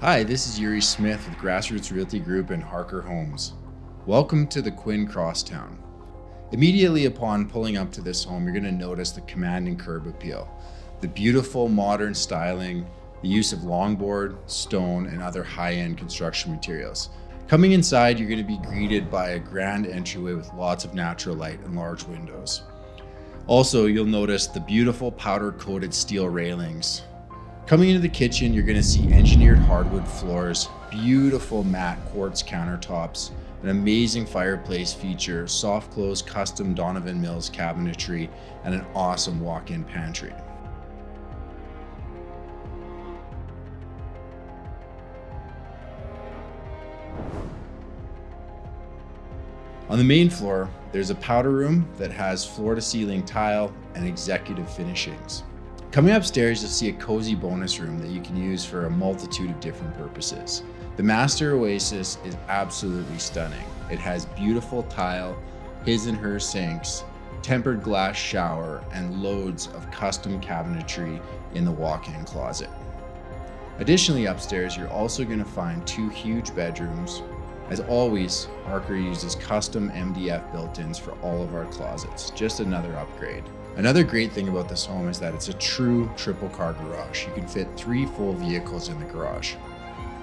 Hi, this is Yuri Smith with Grassroots Realty Group and Harker Homes. Welcome to the Quinn Crosstown. Immediately upon pulling up to this home, you're going to notice the commanding curb appeal, the beautiful modern styling, the use of longboard, stone, and other high-end construction materials. Coming inside, you're going to be greeted by a grand entryway with lots of natural light and large windows. Also, you'll notice the beautiful powder coated steel railings. Coming into the kitchen, you're gonna see engineered hardwood floors, beautiful matte quartz countertops, an amazing fireplace feature, soft close custom Donovan Mills cabinetry, and an awesome walk-in pantry. On the main floor, there's a powder room that has floor to ceiling tile and executive finishings. Coming upstairs, you'll see a cozy bonus room that you can use for a multitude of different purposes. The Master Oasis is absolutely stunning. It has beautiful tile, his and her sinks, tempered glass shower, and loads of custom cabinetry in the walk-in closet. Additionally, upstairs, you're also going to find two huge bedrooms, as always, Harker uses custom MDF built-ins for all of our closets, just another upgrade. Another great thing about this home is that it's a true triple car garage. You can fit three full vehicles in the garage.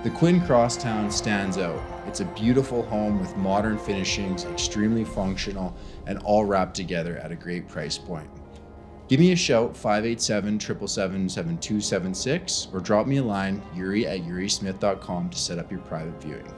The Quinn Crosstown stands out. It's a beautiful home with modern finishings, extremely functional, and all wrapped together at a great price point. Give me a shout 587 777 7276 or drop me a line yuri at yurismith.com to set up your private viewing.